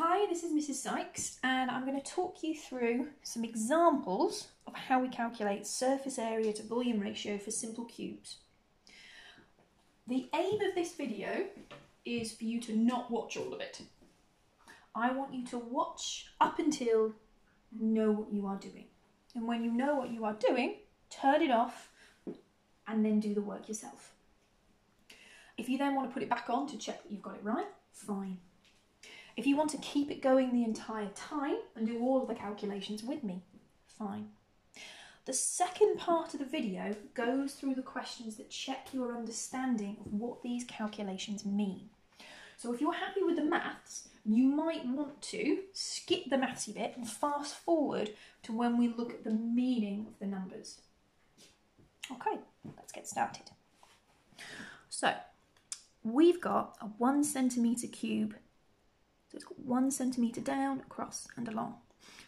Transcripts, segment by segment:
Hi, this is Mrs. Sykes, and I'm going to talk you through some examples of how we calculate surface area to volume ratio for simple cubes. The aim of this video is for you to not watch all of it. I want you to watch up until you know what you are doing. And when you know what you are doing, turn it off and then do the work yourself. If you then want to put it back on to check that you've got it right, fine. If you want to keep it going the entire time and do all of the calculations with me, fine. The second part of the video goes through the questions that check your understanding of what these calculations mean. So if you're happy with the maths, you might want to skip the mathsy bit and fast forward to when we look at the meaning of the numbers. Okay, let's get started. So, we've got a one centimetre cube so it's got one centimetre down, across and along.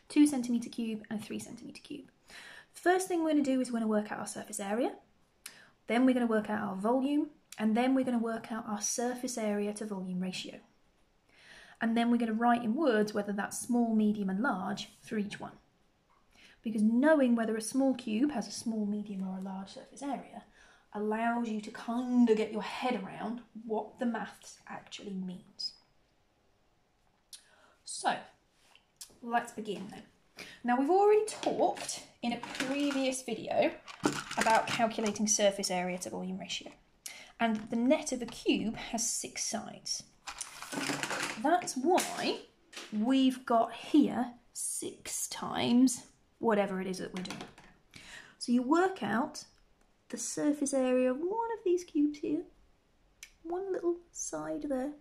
Two centimetre cube and three centimetre cube. First thing we're going to do is we're going to work out our surface area. Then we're going to work out our volume. And then we're going to work out our surface area to volume ratio. And then we're going to write in words whether that's small, medium and large for each one. Because knowing whether a small cube has a small, medium or a large surface area allows you to kind of get your head around what the maths actually means. So let's begin then. Now we've already talked in a previous video about calculating surface area to volume ratio. And the net of a cube has six sides. That's why we've got here six times whatever it is that we're doing. So you work out the surface area of one of these cubes here, one little side there,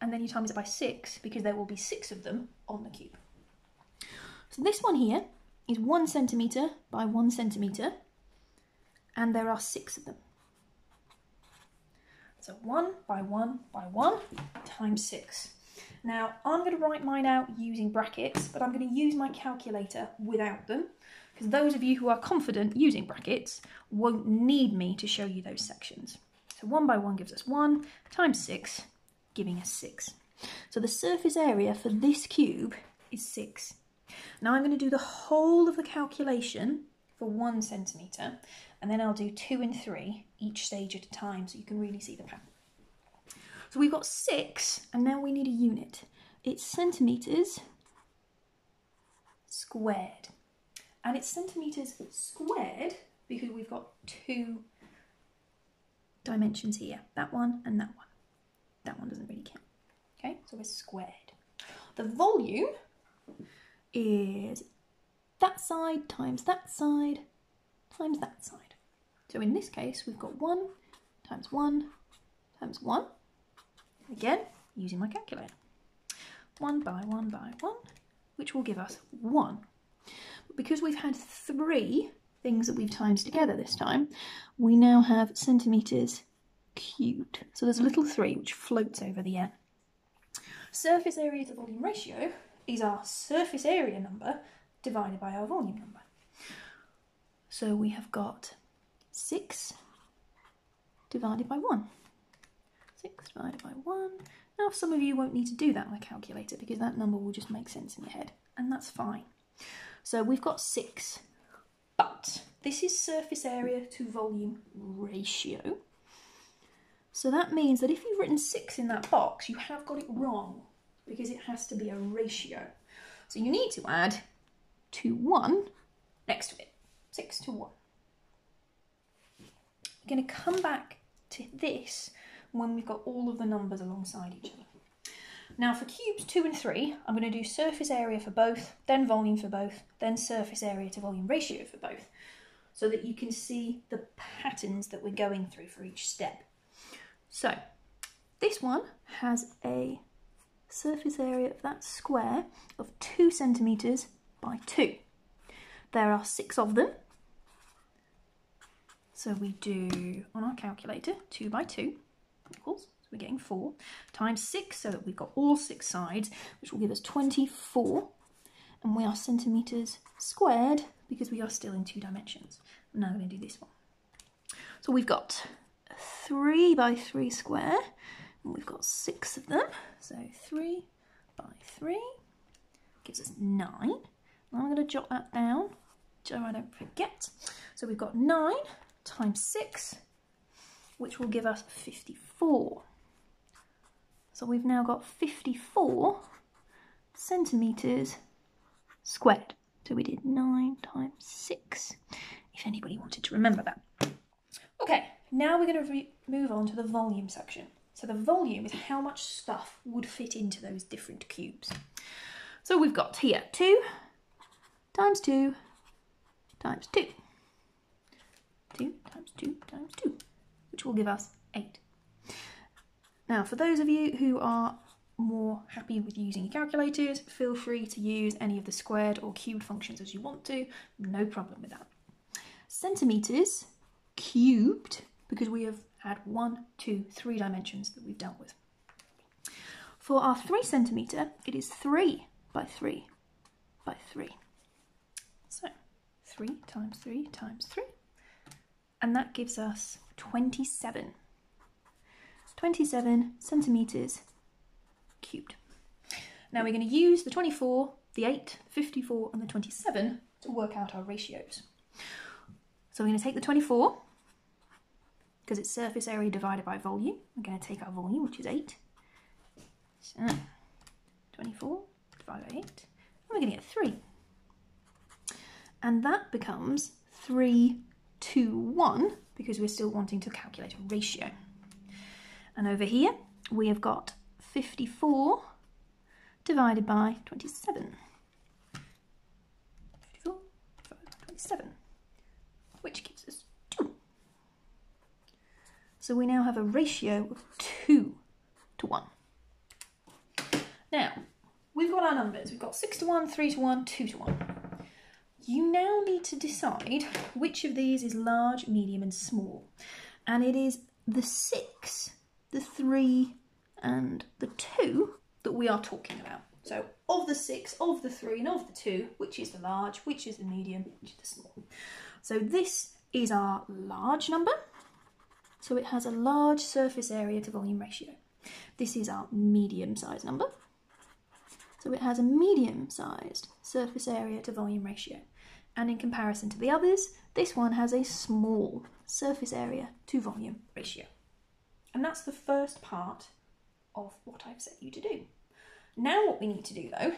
and then you times it by six because there will be six of them on the cube. So this one here is one centimetre by one centimetre and there are six of them. So one by one by one times six. Now I'm going to write mine out using brackets, but I'm going to use my calculator without them because those of you who are confident using brackets won't need me to show you those sections. So one by one gives us one times six giving us 6. So the surface area for this cube is 6. Now I'm going to do the whole of the calculation for 1 centimetre and then I'll do 2 and 3 each stage at a time so you can really see the pattern. So we've got 6 and now we need a unit. It's centimetres squared. And it's centimetres squared because we've got two dimensions here, that one and that one that one doesn't really count. Okay, so we're squared. The volume is that side times that side times that side. So in this case, we've got 1 times 1 times 1. Again, using my calculator. 1 by 1 by 1, which will give us 1. But because we've had three things that we've times together this time, we now have centimetres cubed. So there's a little 3 which floats over the n. Surface area to volume ratio is our surface area number divided by our volume number. So we have got 6 divided by 1. 6 divided by 1. Now some of you won't need to do that on a calculator because that number will just make sense in your head and that's fine. So we've got 6 but this is surface area to volume ratio so that means that if you've written 6 in that box, you have got it wrong because it has to be a ratio. So you need to add 2, 1 next to it. 6 to 1. We're going to come back to this when we've got all of the numbers alongside each other. Now for cubes 2 and 3, I'm going to do surface area for both, then volume for both, then surface area to volume ratio for both, so that you can see the patterns that we're going through for each step. So this one has a surface area of that square of two centimetres by two. There are six of them. So we do, on our calculator, two by two equals, so we're getting four, times six, so that we've got all six sides, which will give us 24. And we are centimetres squared because we are still in two dimensions. I'm now going to do this one. So we've got 3 by 3 square. And we've got six of them. So 3 by 3 gives us 9. I'm going to jot that down so I don't forget. So we've got 9 times 6, which will give us 54. So we've now got 54 centimetres squared. So we did 9 times 6, if anybody wanted to remember that. Okay, now we're going to move on to the volume section. So the volume is how much stuff would fit into those different cubes. So we've got here 2 times 2 times 2. 2 times 2 times 2, which will give us 8. Now, for those of you who are more happy with using calculators, feel free to use any of the squared or cubed functions as you want to, no problem with that. Centimetres cubed, because we have had one, two, three dimensions that we've dealt with. For our three centimetre, it is three by three by three. So three times three times three, and that gives us 27. 27 centimetres cubed. Now we're going to use the 24, the 8, 54 and the 27 to work out our ratios. So we're going to take the 24 because it's surface area divided by volume. We're going to take our volume, which is 8. So 24 divided by 8, and we're going to get 3. And that becomes 3 to 1 because we're still wanting to calculate a ratio. And over here, we have got 54 divided by 27. 54 divided by 27, which gives us 2. So we now have a ratio of 2 to 1. Now, we've got our numbers. We've got 6 to 1, 3 to 1, 2 to 1. You now need to decide which of these is large, medium and small. And it is the 6, the 3 and the 2 that we are talking about. So of the 6, of the 3 and of the 2, which is the large, which is the medium, which is the small. So this is our large number. So it has a large surface area to volume ratio. This is our medium size number. So it has a medium sized surface area to volume ratio. And in comparison to the others, this one has a small surface area to volume ratio. And that's the first part of what I've set you to do. Now what we need to do though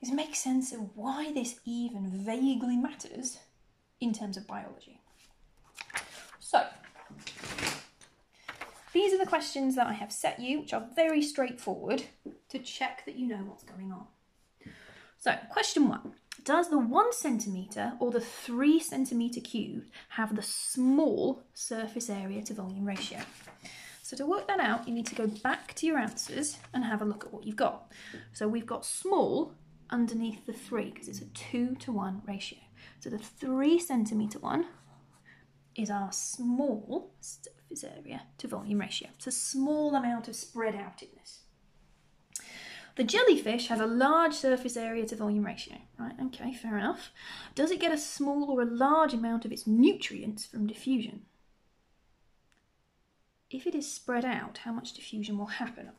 is make sense of why this even vaguely matters in terms of biology. So, these are the questions that I have set you, which are very straightforward to check that you know what's going on. So, question one Does the one centimetre or the three centimetre cube have the small surface area to volume ratio? So to work that out, you need to go back to your answers and have a look at what you've got. So we've got small underneath the three because it's a two to one ratio. So the three centimetre one is our small surface area to volume ratio. It's a small amount of spread outedness. The jellyfish has a large surface area to volume ratio. Right, okay, fair enough. Does it get a small or a large amount of its nutrients from diffusion? if it is spread out, how much diffusion will happen?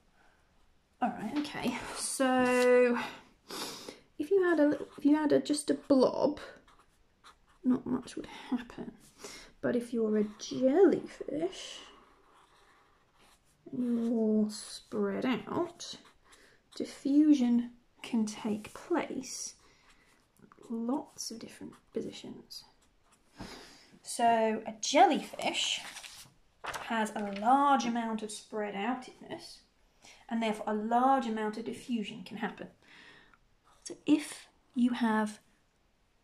All right, okay. So if you had a if you had a, just a blob, not much would happen. But if you're a jellyfish, and you're spread out, diffusion can take place lots of different positions. So a jellyfish has a large amount of spread outness and therefore a large amount of diffusion can happen. So if you have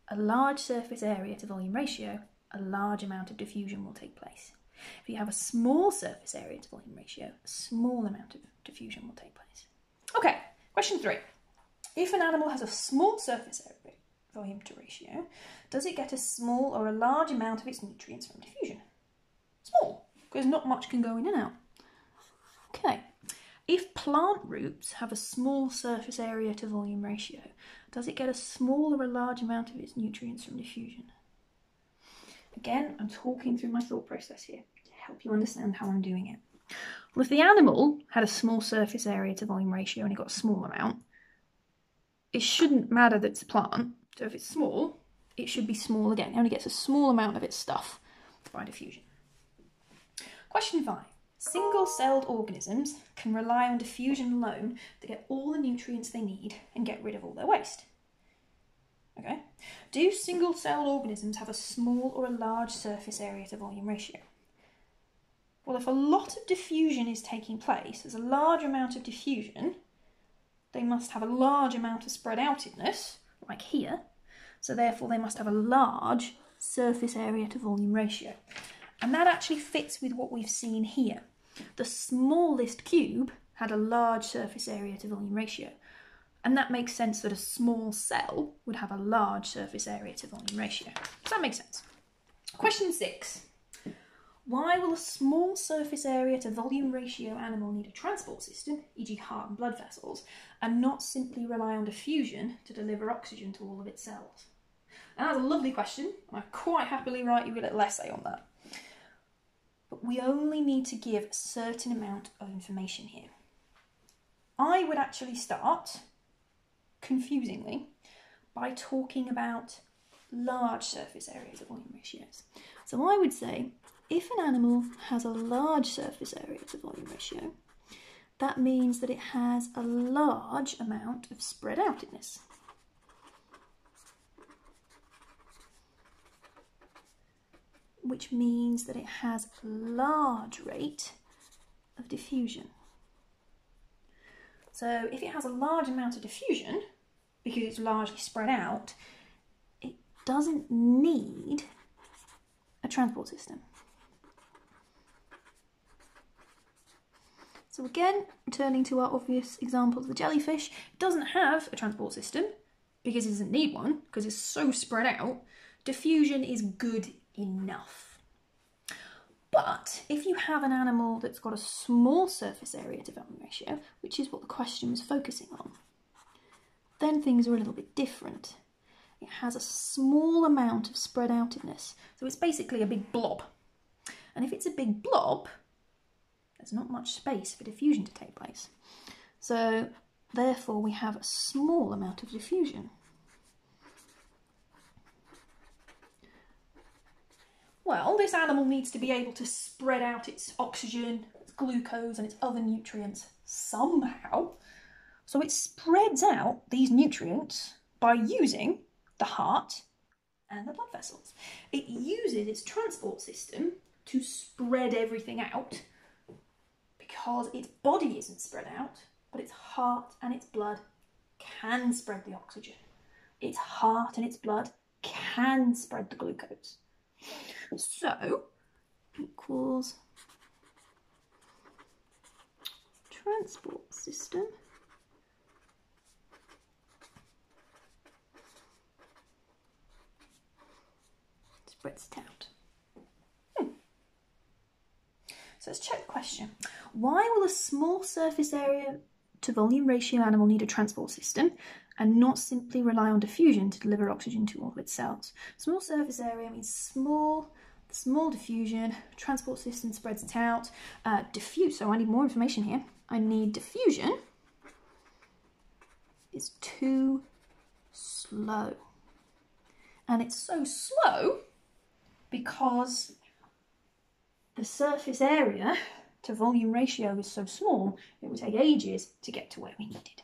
a large surface area to volume ratio, a large amount of diffusion will take place. If you have a small surface area to volume ratio, a small amount of diffusion will take place. Okay, question three. If an animal has a small surface area to volume to ratio, does it get a small or a large amount of its nutrients from diffusion? Small because not much can go in and out. Okay, if plant roots have a small surface area to volume ratio, does it get a small or a large amount of its nutrients from diffusion? Again, I'm talking through my thought process here to help you understand how I'm doing it. Well, if the animal had a small surface area to volume ratio and it got a small amount, it shouldn't matter that it's a plant. So if it's small, it should be small again. It only gets a small amount of its stuff by diffusion. Question five. Single-celled organisms can rely on diffusion alone to get all the nutrients they need and get rid of all their waste. Okay. Do single-celled organisms have a small or a large surface area to volume ratio? Well, if a lot of diffusion is taking place, there's a large amount of diffusion, they must have a large amount of spread outedness, like here, so therefore they must have a large surface area to volume ratio. And that actually fits with what we've seen here. The smallest cube had a large surface area to volume ratio. And that makes sense that a small cell would have a large surface area to volume ratio. Does that make sense? Question six. Why will a small surface area to volume ratio animal need a transport system, e.g. heart and blood vessels, and not simply rely on diffusion to deliver oxygen to all of its cells? And that's a lovely question, and I quite happily write you a little essay on that. But we only need to give a certain amount of information here. I would actually start confusingly by talking about large surface area to volume ratios. So I would say if an animal has a large surface area to volume ratio, that means that it has a large amount of spread outedness. Which means that it has a large rate of diffusion. So if it has a large amount of diffusion, because it's largely spread out, it doesn't need a transport system. So again, returning to our obvious example of the jellyfish, doesn't have a transport system because it doesn't need one because it's so spread out. Diffusion is good enough. But if you have an animal that's got a small surface area to volume ratio, which is what the question was focusing on, then things are a little bit different. It has a small amount of spread outedness, so it's basically a big blob. And if it's a big blob, there's not much space for diffusion to take place. So therefore we have a small amount of diffusion. Well, this animal needs to be able to spread out its oxygen, its glucose, and its other nutrients somehow. So it spreads out these nutrients by using the heart and the blood vessels. It uses its transport system to spread everything out because its body isn't spread out, but its heart and its blood can spread the oxygen. Its heart and its blood can spread the glucose. So equals transport system spreads it out. Hmm. So let's check the question. Why will a small surface area to volume ratio animal need a transport system and not simply rely on diffusion to deliver oxygen to all of its cells. Small surface area means small, small diffusion, transport system spreads it out, uh, diffuse, so I need more information here. I need diffusion is too slow. And it's so slow because the surface area to volume ratio is so small, it would take ages to get to where we needed.